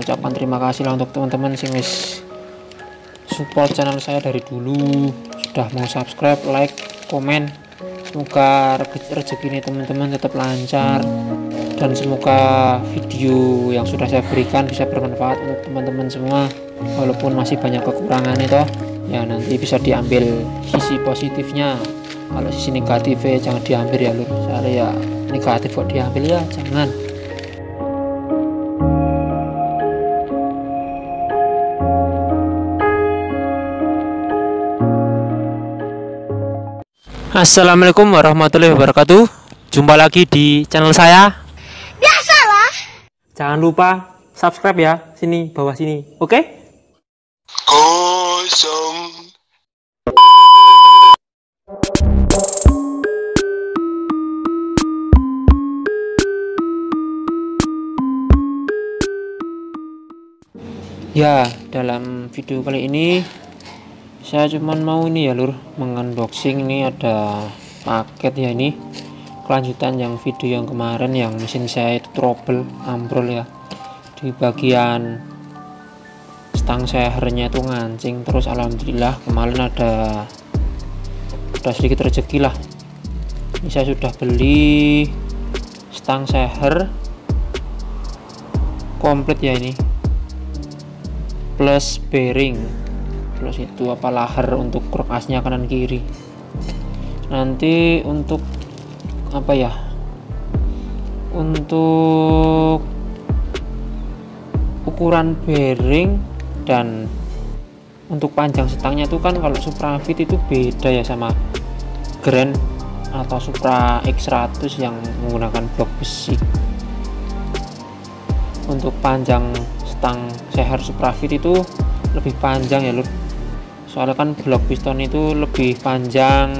mengucapkan terima kasih lah untuk teman-teman sing wis support channel saya dari dulu. Sudah mau subscribe like komen. Semoga rezeki ini teman-teman tetap lancar. Dan semoga video yang sudah saya berikan bisa bermanfaat untuk teman-teman semua. Walaupun masih banyak kekurangan itu ya nanti bisa diambil sisi positifnya. Kalau sisi negatifnya jangan diambil ya lur. Soalnya ya negatif kok diambil ya jangan Assalamualaikum warahmatullahi wabarakatuh Jumpa lagi di channel saya Biasalah Jangan lupa subscribe ya Sini, bawah sini Oke? Okay? Kosong Ya, dalam video kali ini saya cuman mau ini ya lur mengunboxing. Ini ada paket ya ini. Kelanjutan yang video yang kemarin yang mesin saya itu trouble ambrol ya. Di bagian stang sehernya itu ngancing terus alhamdulillah. Kemarin ada udah sedikit rezeki lah. Ini saya sudah beli stang seher komplit ya ini. Plus bearing plus itu apa lahar untuk krok asnya kanan kiri. Nanti untuk apa ya untuk ukuran bearing dan untuk panjang setangnya itu kan kalau Suprafit itu beda ya sama Grand atau Supra X100 yang menggunakan blok besi. Untuk panjang stang seher Suprafit itu lebih panjang ya soalnya kan blok piston itu lebih panjang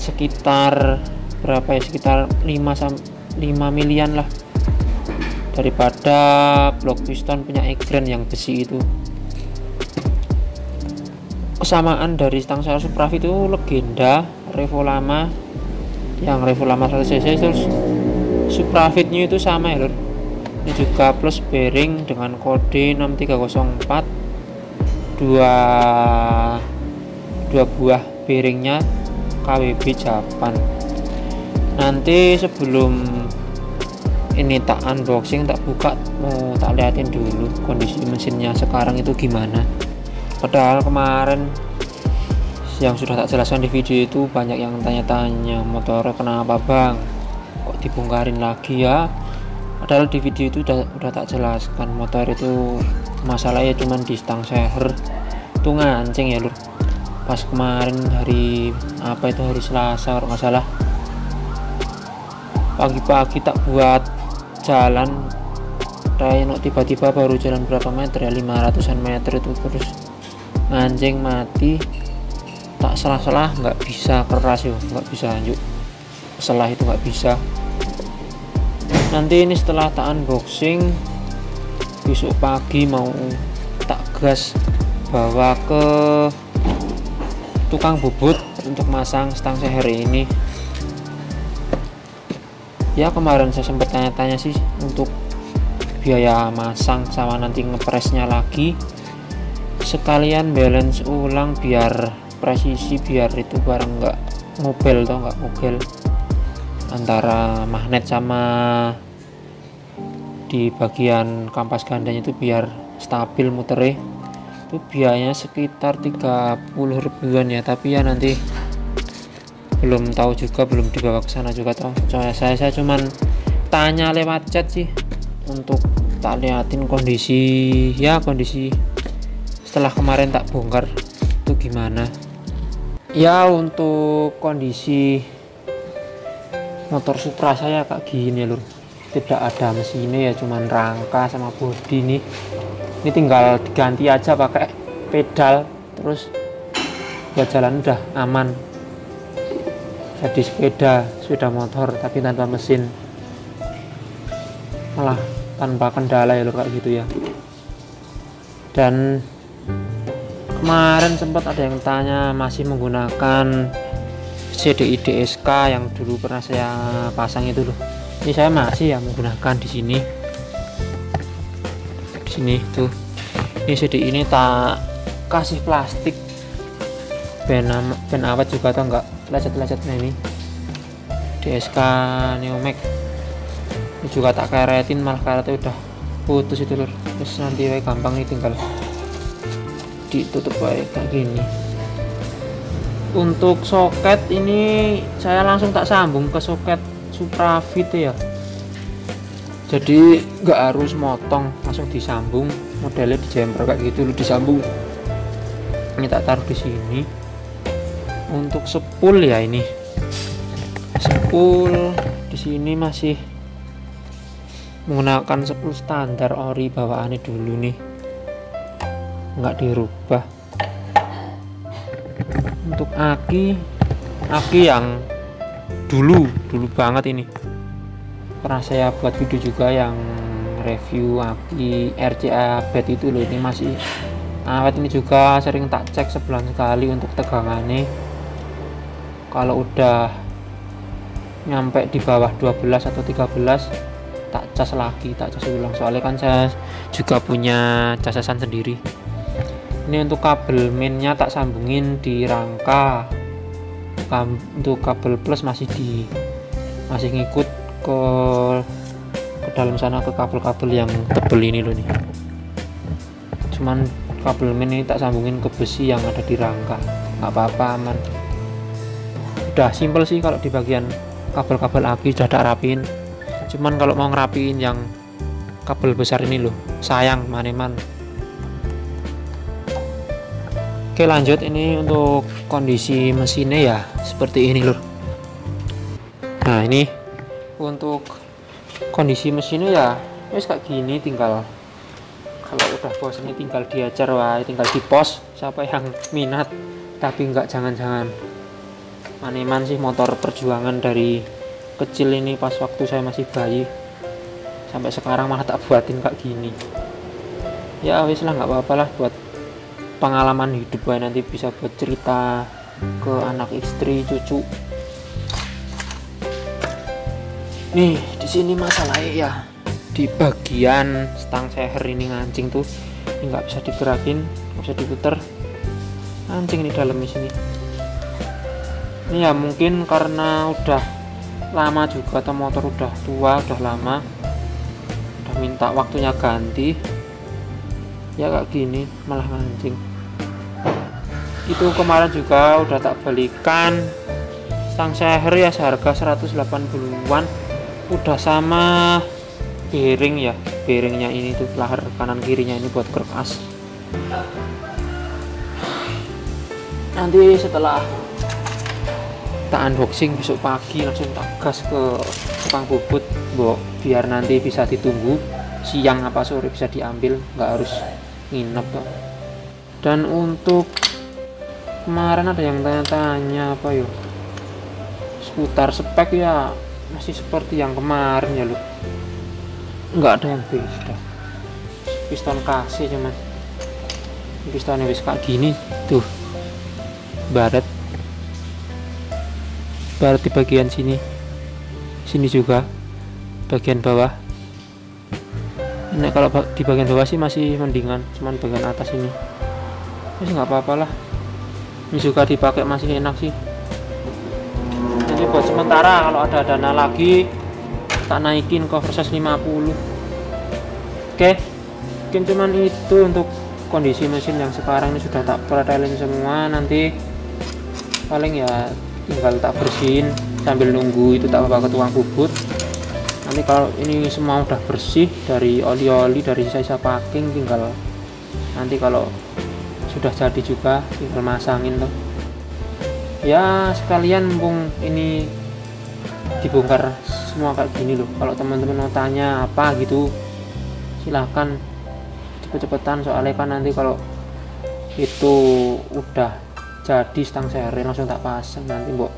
sekitar berapa ya? Sekitar 5 5 milian lah. Daripada blok piston punya Egren yang besi itu. Kesamaan dari stang seher Suprafit itu legenda Revo lama yang Revo lama 100cc terus Suprafitnya itu sama ya lur. Ini juga plus bearing dengan kode 6304 dua dua buah bearingnya KWB Japan. Nanti sebelum ini tak unboxing tak buka mau tak liatin dulu kondisi mesinnya sekarang itu gimana. Padahal kemarin yang sudah tak jelaskan di video itu banyak yang tanya-tanya motornya kenapa bang? Kok dibongkarin lagi ya? Padahal di video itu udah, udah tak jelaskan motor itu masalahnya cuman di stang seher. Itu ngancing ya lur. Pas kemarin hari apa itu hari selasa kalau nggak salah. Pagi-pagi tak buat jalan. Reno tiba-tiba baru jalan berapa meter ya? 500an meter itu terus ngancing mati. Tak salah-salah nggak bisa keras yuk nggak bisa yuk setelah itu nggak bisa. Nanti ini setelah tak unboxing besok pagi mau tak gas bawa ke tukang bubut untuk masang stang seher ini. Ya kemarin saya sempat tanya-tanya sih untuk biaya masang sama nanti ngepresnya lagi. Sekalian balance ulang biar presisi biar itu barang nggak mobil atau nggak mobil antara magnet sama di bagian kampas gandanya itu biar stabil muternya. Itu biayanya sekitar 30 ribuan ya tapi ya nanti belum tahu juga belum dibawa ke sana juga toh. Saya saya, cuman tanya lewat chat sih untuk tak liatin kondisi ya kondisi setelah kemarin tak bongkar itu gimana. Ya untuk kondisi motor Supra saya kayak gini lur tidak ada mesinnya ya cuman rangka sama bodi nih. Ini tinggal diganti aja pakai pedal terus buat jalan udah aman. Jadi sepeda sepeda motor tapi tanpa mesin. Malah tanpa kendala ya lur kayak gitu ya. Dan kemarin sempat ada yang tanya masih menggunakan CDI DSK yang dulu pernah saya pasang itu loh ini saya masih ya menggunakan di sini. Sini tuh ini CD ini tak kasih plastik. Ben awet juga atau enggak? Lecet-lecetnya ini. DSK Neomax ini juga tak karetin malah karetnya udah putus itu lur. Terus nanti gampang nih tinggal ditutup baik kayak gini. Untuk soket ini saya langsung tak sambung ke soket Suprafit ya? Jadi nggak harus motong langsung disambung. Modelnya di jemper kayak gitu lu disambung. Ini tak taruh di sini. Untuk sepul ya ini. Sepul di sini masih menggunakan sepul standar ori bawaannya dulu nih. Nggak dirubah. Untuk aki aki yang dulu dulu banget ini. Pernah saya buat video juga yang review aki RCA bed itu loh ini masih awet. Ini juga sering tak cek sebulan sekali untuk tegangannya. Kalau udah nyampe di bawah 12 atau 13 tak cas lagi tak cas ulang. Soalnya kan saya juga punya casasan sendiri. Ini untuk kabel mainnya tak sambungin di rangka untuk kabel plus masih di masih ngikut ke ke dalam sana ke kabel-kabel yang tebel ini loh nih. Cuman kabel main ini tak sambungin ke besi yang ada di rangka. Nggak apa-apa aman. Udah simple sih kalau di bagian kabel-kabel aki sudah tak rapin cuman kalau mau ngerapiin yang kabel besar ini loh sayang maneman Oke lanjut. Ini untuk kondisi mesinnya ya. Seperti ini lur. Nah ini untuk kondisi mesinnya ya. Wes kayak gini tinggal. Kalau udah bos ini tinggal diajar wah tinggal di pos siapa yang minat? Tapi enggak jangan-jangan. Maneman sih motor perjuangan dari kecil ini pas waktu saya masih bayi. Sampai sekarang malah tak buatin kayak gini. Ya wes lah nggak apa-apa lah buat pengalaman hidup gue nanti bisa buat cerita ke anak istri cucu. Nih di sini masalahnya ya. Di bagian stang seher ini ngancing tuh ini nggak bisa digerakin nggak bisa diputer. Ngancing di dalam di sini. Ini ya mungkin karena udah lama juga atau motor udah tua udah lama udah minta waktunya ganti ya kayak gini malah mancing. Itu kemarin juga udah tak balikan stang seher ya seharga 180-an udah sama bearing ya. Bearingnya ini tuh lahar kanan kirinya ini buat kerkas nanti setelah tak unboxing besok pagi langsung tak gas ke tukang bubut biar nanti bisa ditunggu siang apa sore bisa diambil nggak harus nginep tuh dan untuk kemarin ada yang tanya-tanya apa yuk? Seputar spek ya masih seperti yang kemarin ya lu nggak ada yang beda. Piston kasih cuman. Piston wis kayak gini tuh. Barat barat di bagian sini. Sini juga bagian bawah ini kalau di bagian bawah sih masih mendingan cuman bagian atas ini. Masih nggak apa-apa lah. Ini juga dipakai masih enak sih. Jadi buat sementara kalau ada dana lagi tak naikin ke versus 50 oke mungkin cuman itu untuk kondisi mesin yang sekarang ini sudah tak pretelin semua. Nanti paling ya tinggal tak bersihin sambil nunggu itu tak bawa ke tukang bubut nanti kalau ini semua udah bersih dari oli-oli dari sisa packing tinggal nanti kalau sudah jadi juga tinggal masangin tuh. Ya sekalian mumpung ini dibongkar semua kayak gini loh. Kalau teman-teman mau tanya apa gitu silahkan cepet-cepetan soalnya kan nanti kalau itu udah jadi stang seri langsung tak pasang. Nanti mbok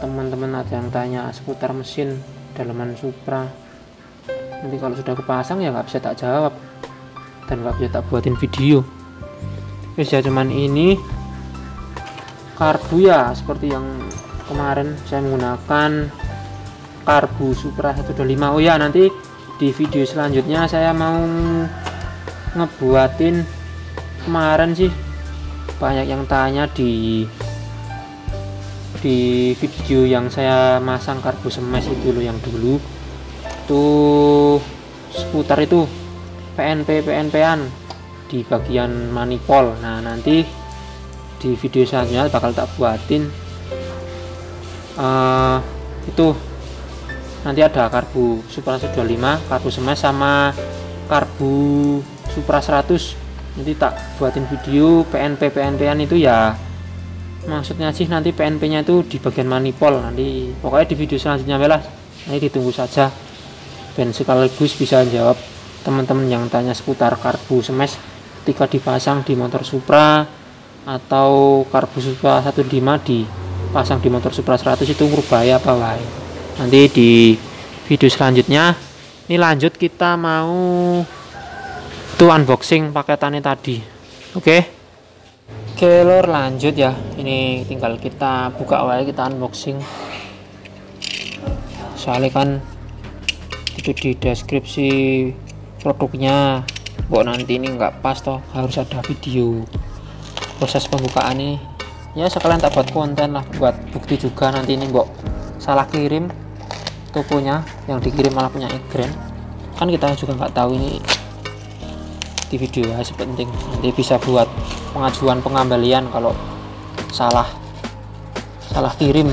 teman-teman ada yang tanya seputar mesin dalaman Supra. Nanti kalau sudah kepasang ya nggak bisa tak jawab. Dan nggak bisa tak buatin video. Wis ya cuman ini karbu ya seperti yang kemarin saya menggunakan karbu Supra 125 oh ya nanti di video selanjutnya saya mau ngebuatin kemarin sih. Banyak yang tanya di di video yang saya masang karbu semes itu loh yang dulu. Tuh seputar itu PNP PNP-an di bagian manipol. Nah nanti di video selanjutnya bakal tak buatin. Uh, itu nanti ada karbu Supra 25 karbu semes sama karbu Supra 100 nanti tak buatin video PNP PNP-an itu ya maksudnya sih nanti PNP nya itu di bagian manipol nanti pokoknya di video selanjutnya lah. Nanti ditunggu saja. Dan sekaligus bisa jawab teman-teman yang tanya seputar karbu semes ketika dipasang di motor Supra atau karbu Supra 15 dipasang di motor Supra 100 itu berbahaya apa wae nanti di video selanjutnya. Ini lanjut kita mau tuh unboxing paketannya tadi. Oke? okay? Oke lor lanjut ya. Ini tinggal kita buka awal kita unboxing. Soalnya kan itu di deskripsi produknya. Buat nanti ini nggak pas toh harus ada video proses pembukaan ini. Ya sekalian tak buat konten lah buat bukti juga nanti ini mbok salah kirim tokonya yang dikirim malah punya Egrand. Kan kita juga nggak tahu ini di video ya sepenting nanti bisa buat pengajuan pengembalian kalau salah salah kirim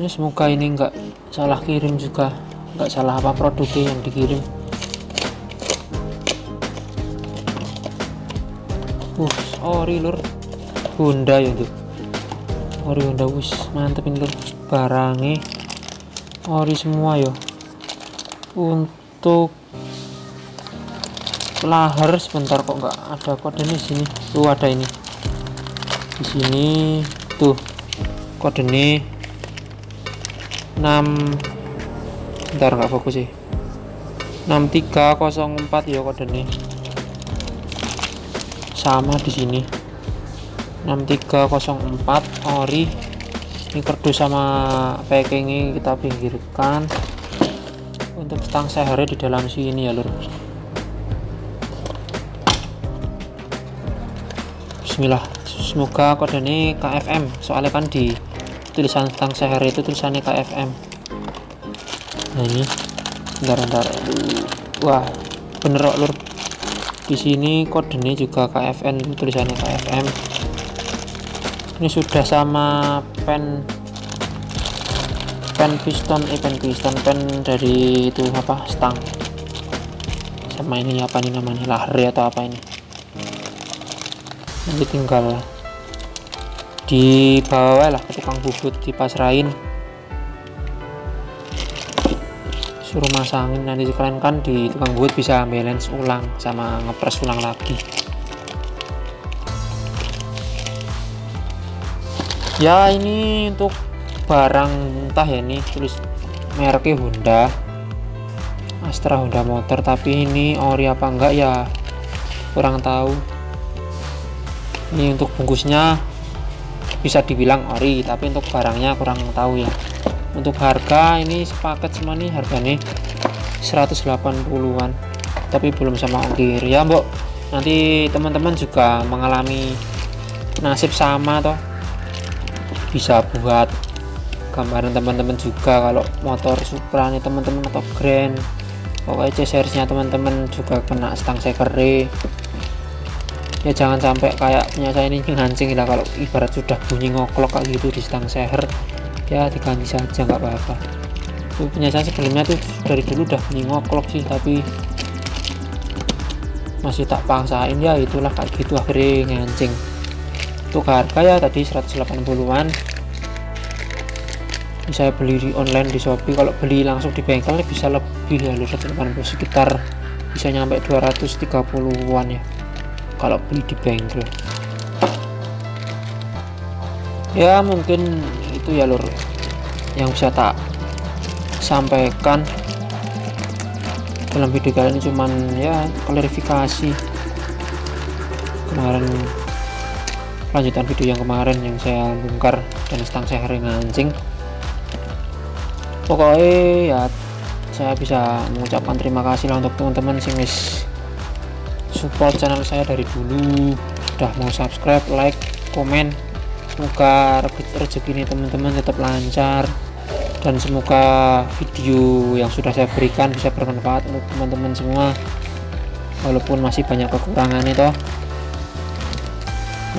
ini semoga ini enggak salah kirim juga. Enggak salah apa produknya yang dikirim. Uh sorry lur. Honda ya tuh ori Honda wis mantep ini lur. Barangnya ori semua ya. Untuk lahar sebentar kok enggak ada kode di sini. Tuh ada ini. Di sini tuh kode ini 6 bentar nggak fokus sih. 6304 ya kode nih sama di sini. 6304 ori. Ini kerdus sama packingnya kita pinggirkan. Untuk stang sehernya di dalam sini ya lur. Bismillah. Semoga kode ini KFM soalnya kan di tulisan tentang seher itu tulisannya KFM nah ini. Bentar bentar. Wah bener kok lur. Di sini kodenya juga KFN tulisannya KFM ini sudah sama pen pen piston eh pen piston pen dari itu apa stang. Sama ini apa ini namanya lahre atau apa ini. Nanti tinggal dibawa lah ke tukang bubut dipasrahin. Suruh masangin nanti sekalian kan di tukang bubut bisa balance ulang sama ngepres ulang lagi. Ya ini untuk barang entah ya ini tulis mereknya Honda. Astra Honda motor tapi ini ori apa enggak ya? Kurang tahu. Ini untuk bungkusnya bisa dibilang ori tapi untuk barangnya kurang tahu ya. Untuk harga ini sepaket semua nih harganya 180-an tapi belum sama ongkir. Ya mbok nanti teman-teman juga mengalami nasib sama toh. Bisa buat gambaran teman-teman juga kalau motor Supra nih teman-teman atau Grand. Pokoknya C-seriesnya teman-teman juga kena stang sekere ya jangan sampai kayak punya saya ini ngancing lah kalau ibarat sudah bunyi ngoklok kayak gitu di stang seher. Ya diganti saja nggak apa-apa. Punya saya sebelumnya tuh dari dulu udah bunyi ngoklok sih tapi masih tak paksain ya itulah kayak gitu akhirnya ngancing untuk harga ya tadi 180-an saya beli di online di Shopee. Kalau beli langsung di bengkel bisa lebih ya 180 sekitar. Bisa nyampe 230-an ya kalau beli di bengkel ya mungkin itu ya lur. Yang bisa tak sampaikan. Dalam video kali ini cuman ya klarifikasi. Kemarin lanjutan video yang kemarin yang saya bongkar dan stang saya hari ngancing pokoknya ya saya bisa mengucapkan terima kasih lah untuk teman-teman sing wis support channel saya dari dulu. Sudah mau subscribe like komen. Semoga rezeki ini teman-teman tetap lancar. Dan semoga video yang sudah saya berikan bisa bermanfaat untuk teman-teman semua. Walaupun masih banyak kekurangan itu.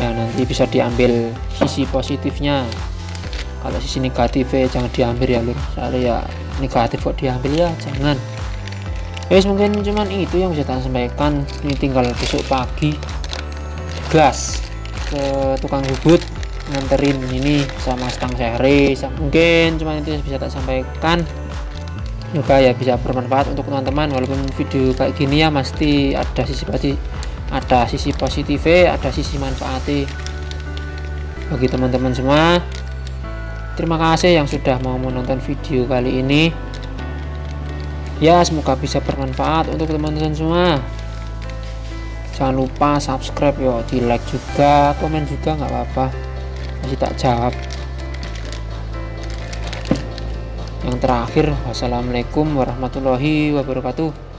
Ya nanti bisa diambil sisi positifnya. Kalau sisi negatifnya jangan diambil ya lur. Soalnya ya negatif kok diambil ya jangan guys mungkin cuman itu yang bisa saya sampaikan ini tinggal besok pagi gas ke tukang bubut nganterin ini sama stang sehari mungkin cuman itu bisa tak sampaikan. Juga ya bisa bermanfaat untuk teman-teman. Walaupun video kayak gini ya pasti ada sisi pasti ada sisi positifnya ada sisi manfaatnya bagi teman-teman semua. Terima kasih yang sudah mau menonton video kali ini ya semoga bisa bermanfaat untuk teman-teman semua. Jangan lupa subscribe yo. Di like juga komen juga nggak apa-apa. Masih tak jawab. Yang terakhir wassalamualaikum warahmatullahi wabarakatuh